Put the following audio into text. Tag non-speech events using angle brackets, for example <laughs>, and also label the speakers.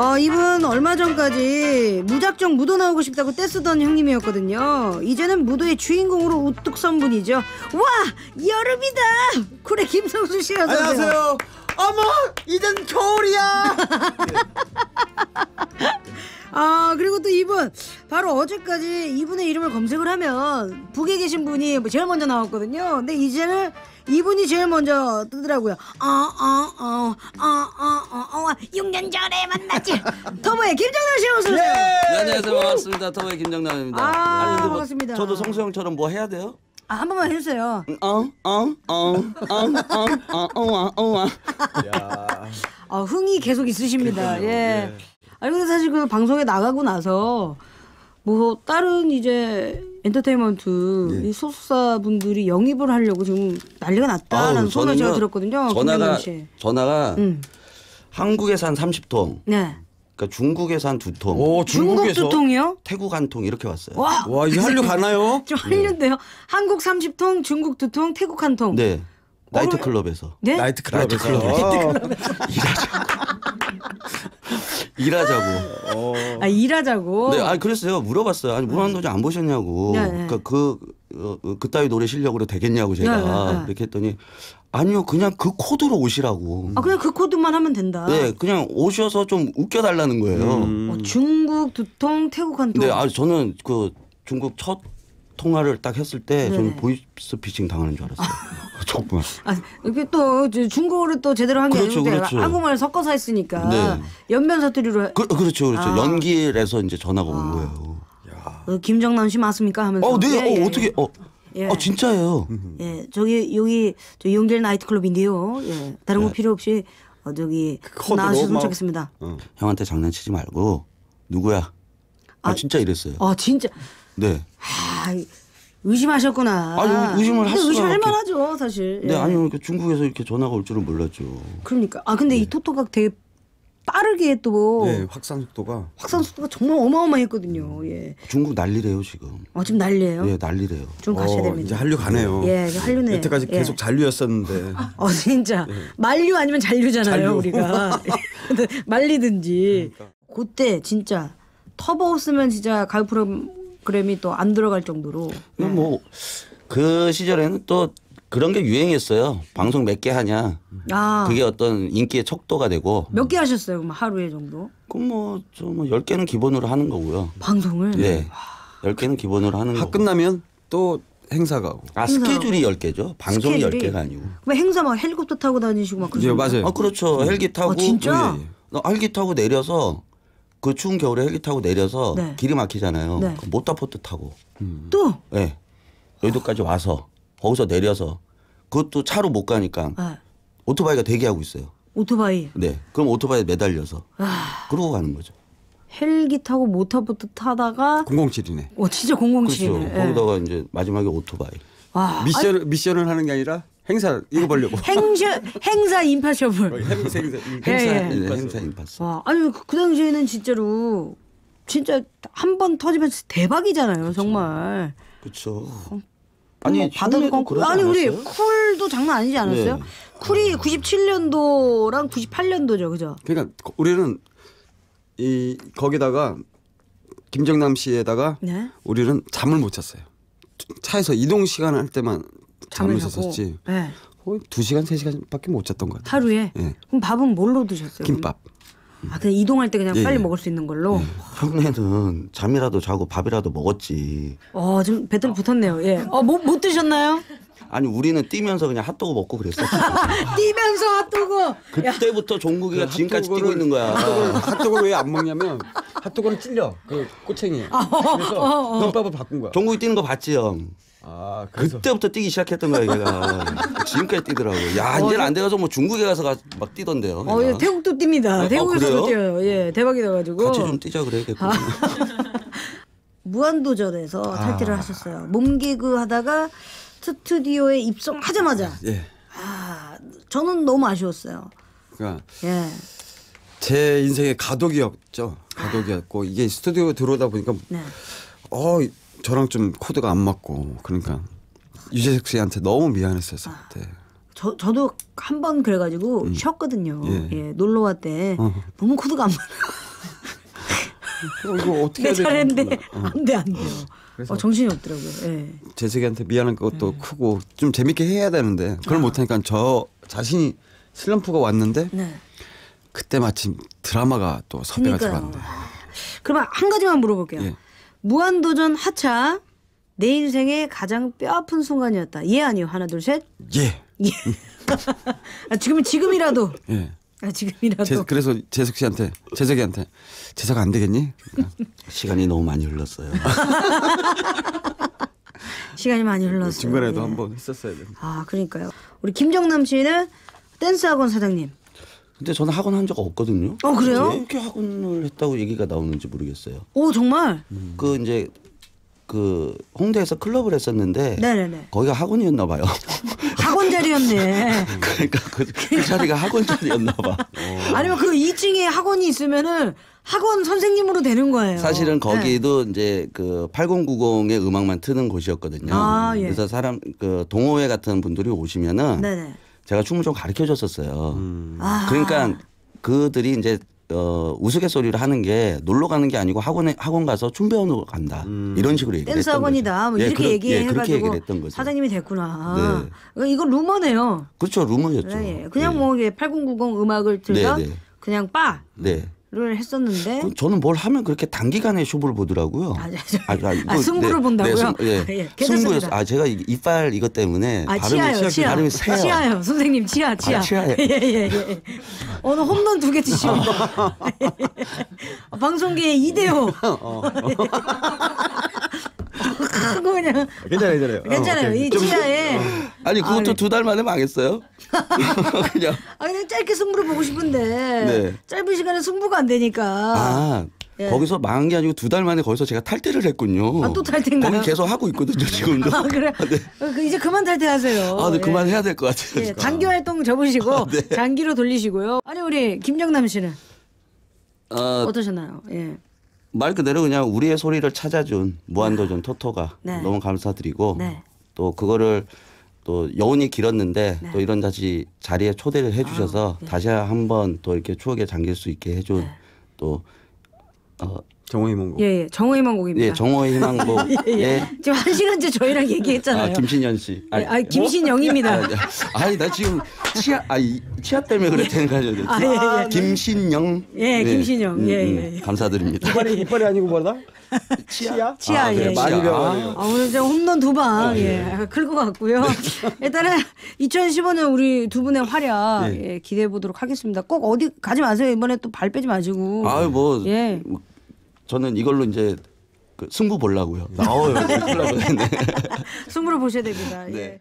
Speaker 1: 어, 이분 얼마 전까지 무작정 무도 나오고 싶다고 떼쓰던 형님이었거든요. 이제는 무도의 주인공으로 우뚝 선 분이죠. 와 여름이다. 그래 김성수 씨 어서.
Speaker 2: 안녕하세요. 어머, 이젠 겨울이야. <laughs>
Speaker 1: 아 그리고 또 이분 바로 어제까지 이분의 이름을 검색을 하면 북에 계신 분이 뭐 제일 먼저 나왔거든요. 근데 이제는 이분이 제일 먼저 뜨더라고요. 어어어어 어어 6년 전에 만났지. 터보의 김정남 씨 어서 오세요.
Speaker 3: 네, 안녕하세요 반갑습니다 터보의 김정남입니다
Speaker 1: 아,
Speaker 3: 근데 뭐
Speaker 1: 반갑습니다.
Speaker 3: 저도 성수형처럼 뭐 해야 돼요?
Speaker 1: 아, 한 번만 해주세요.
Speaker 3: 어어어어어어어어어
Speaker 1: 아, 흥이 계속 있으십니다. 예.
Speaker 2: 예.
Speaker 1: 아니 근데 사실 그 방송에 나가고 나서 뭐 다른 이제 엔터테인먼트 이 소속사 분들이 영입을 하려고 지금 난리가 났다라는 소문을 제가 들었거든요.
Speaker 3: 전화가
Speaker 1: 김정남 씨.
Speaker 3: 전화가
Speaker 1: 음.
Speaker 3: 한국에서 한 30통
Speaker 1: 네.
Speaker 3: 그러니까 중국에서 한 두 통
Speaker 2: 오,
Speaker 1: 중국
Speaker 2: 중국에서.
Speaker 1: 두통이요?
Speaker 3: 태국 한 통 이렇게 왔어요
Speaker 1: 와,
Speaker 2: 와, 이제 한류 가나요? <laughs>
Speaker 1: 좀 한류인데요. 한국 30통, 중국 2통, 태국 한 통.
Speaker 3: 네 나이트
Speaker 1: 어,
Speaker 3: 클럽에서
Speaker 1: 네?
Speaker 2: 나이트 클럽에서. <laughs>
Speaker 3: 일하자고 <laughs>
Speaker 2: 어.
Speaker 1: 아, 일하자고.
Speaker 3: 네, 아니 그랬어요. 물어봤어요. 아니 무한도전 안 보셨냐고.
Speaker 1: 네, 네.
Speaker 3: 그러니까 그 어, 어, 그따위 노래 실력으로 되겠냐고 제가
Speaker 1: 네, 네, 네.
Speaker 3: 이렇게 했더니 아니요, 그냥 그 코드로 오시라고.
Speaker 1: 아, 그냥 그 코드만 하면 된다.
Speaker 3: 네, 그냥 오셔서 좀 웃겨달라는 거예요.
Speaker 2: 음.
Speaker 1: 어, 중국 두 통, 태국 한 통.
Speaker 3: 네, 아 저는 그 중국 첫 통화를 딱 했을 때
Speaker 1: 네네.
Speaker 3: 저는 보이스피싱 당하는 줄 알았어요. <laughs>
Speaker 2: 정말.
Speaker 1: 아, 이렇게 또 중국어를 또 제대로 한게
Speaker 3: 그렇죠,
Speaker 1: 아니고
Speaker 3: 그렇죠.
Speaker 1: 한국말 섞어서 했으니까
Speaker 3: 네.
Speaker 1: 연변 사투리로 해-
Speaker 3: 그, 그렇죠, 그렇죠.
Speaker 1: 아.
Speaker 3: 연기에서 이제 전화가 온 거예요.
Speaker 1: 어, 김정남 씨 맞습니까 하면서
Speaker 3: 어, 네,
Speaker 1: 예,
Speaker 3: 어,
Speaker 1: 예,
Speaker 3: 어떻게, 어,
Speaker 1: 예.
Speaker 3: 어, 진짜예요.
Speaker 1: 예, 저기 여기 저 이용길 나이트클럽인데요. 예, 다른 거
Speaker 3: 네.
Speaker 1: 필요 없이 어, 저기 나와주시면
Speaker 2: 막-
Speaker 1: 좋겠습니다.
Speaker 3: 형한테 장난치지 말고 누구야? 아, 진짜 이랬어요.
Speaker 1: 어, 진짜
Speaker 3: 네.
Speaker 1: 아, 의심하셨구나.
Speaker 3: 아니, 의심을 할
Speaker 1: 근데
Speaker 3: 수가
Speaker 1: 의심할
Speaker 3: 없죠.
Speaker 1: 만하죠, 사실.
Speaker 3: 네,
Speaker 1: 예.
Speaker 3: 아니 그 중국에서 이렇게 전화가 올 줄은 몰랐죠.
Speaker 1: 그러니까 아 근데 이 토토가 되게 빠르게 또
Speaker 2: 네, 확산 속도가.
Speaker 1: 확산 속도가 정말 어마어마했거든요. 예.
Speaker 3: 중국 난리래요 지금.
Speaker 1: 어 지금 난리예요.
Speaker 3: 예, 난리래요.
Speaker 1: 좀 가셔야
Speaker 2: 어,
Speaker 1: 됩니다.
Speaker 2: 이제 한류 가네요.
Speaker 1: 예, 이제 한류네요.
Speaker 2: 여태까지
Speaker 1: 예.
Speaker 2: 계속 잔류였었는데. <laughs>
Speaker 1: 어 진짜 만류 아니면 잔류잖아요
Speaker 2: 잔류.
Speaker 1: 우리가 <laughs> 말리든지
Speaker 2: 그러니까.
Speaker 1: 그때 진짜 터보 없으면 진짜 가요 프로그램이 또 안 들어갈 정도로
Speaker 3: 뭐그 시절에는 또 그런 게 유행했어요. 방송 몇 개 하냐.
Speaker 1: 아
Speaker 3: 그게 어떤 인기의 척도가 되고.
Speaker 1: 몇 개 하셨어요 그럼 하루에 정도
Speaker 3: 그럼 뭐저뭐 10개는 기본으로 하는 거고요.
Speaker 1: 방송을
Speaker 3: 네. 10개는 기본으로 하는
Speaker 2: 학
Speaker 3: 거고.
Speaker 2: 끝나면 또 행사 가고.
Speaker 3: 아, 스케줄이 10개죠. 방송이
Speaker 1: 스케줄이?
Speaker 3: 10개가 아니고.
Speaker 1: 왜 행사 막 헬리콥터 타고 다니시고 막
Speaker 2: 예,
Speaker 1: 그러죠
Speaker 2: 맞아요.
Speaker 3: 아, 그렇죠. 헬기 타고
Speaker 1: 아, 진짜?
Speaker 2: 예, 예.
Speaker 3: 너 헬기 타고 내려서 그 추운 겨울에 헬기 타고 내려서
Speaker 1: 네.
Speaker 3: 길이 막히잖아요.
Speaker 1: 네.
Speaker 3: 그 모터보트 타고.
Speaker 1: 또
Speaker 3: 예. 여의도까지 와서 거기서 내려서 그것도 차로 못 가니까
Speaker 1: 아,
Speaker 3: 오토바이가 대기하고 있어요.
Speaker 1: 오토바이
Speaker 3: 네. 그럼 오토바이에 매달려서
Speaker 1: 아,
Speaker 3: 그러고 가는 거죠.
Speaker 1: 헬기 타고 모터보트 타다가
Speaker 2: 007이네.
Speaker 1: 와 진짜
Speaker 3: 그렇죠.
Speaker 1: 공공칠이네
Speaker 3: 거기다가 이제 마지막에 오토바이.
Speaker 1: 와
Speaker 2: 미션을 미션을 하는 게 아니라 행사 이거 보려고. <laughs>
Speaker 1: 행사 행사 impossible
Speaker 2: 행사 행사
Speaker 1: 예, 예.
Speaker 3: 네,
Speaker 2: 행사.
Speaker 3: 행사 impossible.
Speaker 1: 와, 아니 그, 그 당시에는 진짜로 진짜 한 번 터지면 대박이잖아요, 정말.
Speaker 3: 그렇죠.
Speaker 1: 뭐
Speaker 3: 아니
Speaker 1: 바다도
Speaker 3: 현대도
Speaker 1: 건 아니 우리
Speaker 3: 않았어요?
Speaker 1: 쿨도 장난 아니지 않았어요?
Speaker 3: 네.
Speaker 1: 쿨이 97년도랑 98년도죠, 그죠?
Speaker 2: 그러니까 거- 우리는 이 거기다가 김정남 씨에다가
Speaker 1: 네.
Speaker 2: 우리는 잠을 못 잤어요. 차에서 이동 시간 할 때만 잠을
Speaker 1: 자고.
Speaker 2: 잤었지.
Speaker 1: 네.
Speaker 2: 거의 두 시간 세 시간밖에 못 잤던 것 같아요.
Speaker 1: 하루에.
Speaker 2: 예.
Speaker 1: 그럼 밥은 뭘로 드셨어요?
Speaker 2: 김밥.
Speaker 1: 아, 그냥 이동할 때 그냥
Speaker 2: 예,
Speaker 1: 빨리
Speaker 2: 예.
Speaker 1: 먹을 수 있는 걸로.
Speaker 3: 형네는 잠이라도 자고 밥이라도 먹었지.
Speaker 1: 어, 지금 배틀 붙었네요. 예. 어, 못, 못 드셨나요?
Speaker 3: 아니 우리는 뛰면서 그냥 핫도그 먹고 그랬었어. <laughs>
Speaker 1: 뛰면서 핫도그.
Speaker 3: 그때부터 종국이가 지금까지 뛰고
Speaker 2: 핫도그를-
Speaker 3: 있는 거야.
Speaker 2: 핫도그를, 핫도그를 왜 안 먹냐면 핫도그는 찔려 그 꼬챙이에.
Speaker 1: 어,
Speaker 2: 그래서 면밥을 바꾼 거야.
Speaker 3: 종국이 뛰는 거 봤지 형.
Speaker 2: 아 그래서
Speaker 3: 그때부터 뛰기 시작했던 거야 얘가. <laughs> 지금까지 뛰더라고. 야 이제는 안 돼가서 뭐 중국에 가서 가, 막 뛰던데요.
Speaker 1: 어, 예,
Speaker 3: 얘가.
Speaker 1: 태국도 뜁니다.
Speaker 3: 아,
Speaker 1: 태국에서도
Speaker 3: 그래요?
Speaker 1: 뛰어요. 예, 대박이 돼가지고.
Speaker 3: 같이 좀 뛰자 그래야겠고. <laughs>
Speaker 1: 무한도전에서
Speaker 3: 아.
Speaker 1: 탈퇴를 하셨어요. 몸개그 하다가 스튜디오에 입성하자마자
Speaker 2: 예.
Speaker 1: 아 저는 너무 아쉬웠어요.
Speaker 2: 그러니까
Speaker 1: 예.
Speaker 2: 제 인생의 가독이었죠. 가독이었고 이게 스튜디오 들어오다 보니까
Speaker 1: 네.
Speaker 2: 어 저랑 좀 코드가 안 맞고 그러니까 유재석 씨한테 너무 미안했었어요 그때.
Speaker 1: 저 저도 한 번 그래가지고 쉬었거든요. 예.
Speaker 2: 음. 예.
Speaker 1: 놀러 왔대.
Speaker 2: 어.
Speaker 1: 너무 코드가 안 맞아.
Speaker 2: 어, 이거 어떻게 해야
Speaker 1: 내
Speaker 2: 되지?
Speaker 1: 차례인데
Speaker 2: 몰라.
Speaker 1: 안돼 안 돼요.
Speaker 2: 그래서-
Speaker 1: 어, 정신이 없더라고요. 예.
Speaker 2: 재석이한테 미안한 것도
Speaker 1: 네.
Speaker 2: 크고 좀 재밌게 해야 되는데 그걸
Speaker 1: 아.
Speaker 2: 못하니까 저 자신이 슬럼프가 왔는데
Speaker 1: 네.
Speaker 2: 그때 마침 드라마가 또 섭외가. 들어왔는데
Speaker 1: 그러면 한 가지만 물어볼게요.
Speaker 2: 예.
Speaker 1: 무한도전 하차 내 인생의 가장 뼈아픈 순간이었다. 예 아니요. 하나 둘 셋.
Speaker 2: 예.
Speaker 1: 예. 아, 지금 지금이라도.
Speaker 2: 예.
Speaker 1: 아, 지금이라도.
Speaker 2: 제, 그래서 재석 씨한테 재석이한테 재석 안 되겠니? 그러니까 <laughs>
Speaker 3: 시간이 너무 많이 흘렀어요. <laughs>
Speaker 1: 시간이 많이 흘렀어요.
Speaker 2: 중간에도
Speaker 1: 예.
Speaker 2: 한번 했었어야 돼.
Speaker 1: 아 그러니까요. 우리 김정남 씨는 댄스 학원 사장님.
Speaker 3: 근데 저는 학원 한 적 없거든요.
Speaker 1: 어, 그래요?
Speaker 3: 왜 이렇게 학원을 했다고 얘기가 나오는지 모르겠어요.
Speaker 1: 오 정말.
Speaker 3: 그 이제 그 홍대에서 클럽을 했었는데
Speaker 1: 네네네.
Speaker 3: 거기가 학원이었나 봐요. <laughs>
Speaker 1: 학원 자리였네. <laughs>
Speaker 3: 그러니까 그, 그 자리가 학원 자리였나 봐. <laughs>
Speaker 1: 아니면 그 2층에 학원이 있으면은 학원 선생님으로 되는 거예요.
Speaker 3: 사실은
Speaker 1: 네.
Speaker 3: 거기도 이제 그 8090의 음악만 트는 곳이었거든요.
Speaker 1: 아, 예.
Speaker 3: 그래서 사람 그 동호회 같은 분들이 오시면은
Speaker 1: 네네.
Speaker 3: 제가 춤을 좀 가르쳐 줬었어요.
Speaker 1: 아.
Speaker 3: 그러니까 그들이 이제 어 우스갯소리를 하는 게 놀러 가는 게 아니고 학원에 학원 가서 춤 배우러 간다 이런 식으로 얘기를
Speaker 1: 댄스
Speaker 3: 했던
Speaker 1: 학원이다. 뭐
Speaker 3: 거죠. 예,
Speaker 1: 이렇게
Speaker 3: 그렇- 예,
Speaker 1: 얘기해가지고
Speaker 3: 그렇게 얘기를 했던 거죠.
Speaker 1: 사장님이 됐구나. 이거 루머네요.
Speaker 3: 그렇죠 루머였죠.
Speaker 1: 예, 예. 그냥
Speaker 3: 예.
Speaker 1: 뭐 이게 8090 음악을
Speaker 3: 네, 네.
Speaker 1: 그냥 빠 를
Speaker 3: 네.
Speaker 1: 했었는데
Speaker 3: 그 저는 뭘 하면 그렇게 단기간에 쇼부를 보더라고요.
Speaker 1: 아, 저- 아,
Speaker 3: 이거-
Speaker 1: 승부를 본다고요?
Speaker 3: 승, 예.
Speaker 1: 예, 괜찮습니다.
Speaker 3: 승부였어. 아 제가 이- 이빨 이것 때문에
Speaker 1: 아
Speaker 3: 발음이
Speaker 1: 치아요 치아
Speaker 3: 발음이 새요.
Speaker 1: 치아요 선생님 치아 치아
Speaker 3: 아, 치아예요?
Speaker 1: 예예예 예, 오늘 홈런 두개 치십니다 <laughs> <laughs> 방송계의 이대호 <laughs>
Speaker 2: 어.
Speaker 1: 그거 그냥
Speaker 2: 괜찮아요, 괜찮아요.
Speaker 1: 괜찮아요 이 치아에
Speaker 3: 아니 그것도
Speaker 1: 아,
Speaker 3: 두 달 만에 망했어요. <laughs> 그냥
Speaker 1: 아 그냥 짧게 승부를 보고 싶은데
Speaker 3: 네.
Speaker 1: 짧은 시간에 승부가 안 되니까
Speaker 3: 아
Speaker 1: 예.
Speaker 3: 거기서 망한 게 아니고 두 달 만에 거기서 제가 탈퇴를 했군요.
Speaker 1: 아, 또 탈퇴인가요?
Speaker 3: 거기 계속 하고 있거든요 <laughs> 지금도.
Speaker 1: 아 그래
Speaker 3: 네.
Speaker 1: 그 이제 그만 탈퇴하세요
Speaker 3: 아, 네,
Speaker 1: 예.
Speaker 3: 그만 해야 될 것 같아요.
Speaker 1: 예. 단기 활동 접으시고
Speaker 3: 네.
Speaker 1: 장기로 돌리시고요 아니 우리 김정남 씨는
Speaker 3: 어,
Speaker 1: 어떠셨나요 예
Speaker 3: 말 그대로 그냥 우리의 소리를 찾아준 무한도전 토토가
Speaker 1: 네.
Speaker 3: 너무 감사드리고
Speaker 1: 네.
Speaker 3: 또 그거를 또 여운이 길었는데
Speaker 1: 네.
Speaker 3: 또 이런 다시 자리에 초대를 해주셔서 다시 한번 또 이렇게 추억에 잠길 수 있게 해준
Speaker 1: 네.
Speaker 3: 또 어,
Speaker 2: 정호희 몽고.
Speaker 1: 예, 예. 정호의 망곡입니다.
Speaker 3: 예, 정호의 희망곡 <laughs>
Speaker 1: 예, 예.
Speaker 3: 예.
Speaker 1: 지금 한 시간째 저희랑 얘기했잖아요.
Speaker 3: 아 김신현 씨.
Speaker 1: 예, 아, 김신영입니다.
Speaker 3: 아, 네. 아니 나 지금 치아 아이 치아 때문에 그랬다는 거죠.
Speaker 1: 아, 예, 예.
Speaker 3: 김신영.
Speaker 1: 예, 김신영. 예, 예, 예.
Speaker 3: 감사드립니다.
Speaker 2: 이빨이 이빨이 아니고 뭐다? <laughs> 치아?
Speaker 1: 치아,
Speaker 3: 아,
Speaker 1: 예, 예.
Speaker 2: 많이
Speaker 3: 치아.
Speaker 2: 배워가네요.
Speaker 1: 아, 오늘 좀 홈런 두 방, 예, 클것 같고요. <laughs> 일단은 2015년 우리 두 분의 활약 예, 기대해 보도록 하겠습니다. 꼭 어디 가지 마세요. 이번에 또 발 빼지 마시고.
Speaker 3: 아유 뭐
Speaker 1: 예.
Speaker 3: 저는 이걸로 이제 그 승부 보려고요. <laughs> 나와요.
Speaker 1: 승부를 보셔야 됩니다. 예.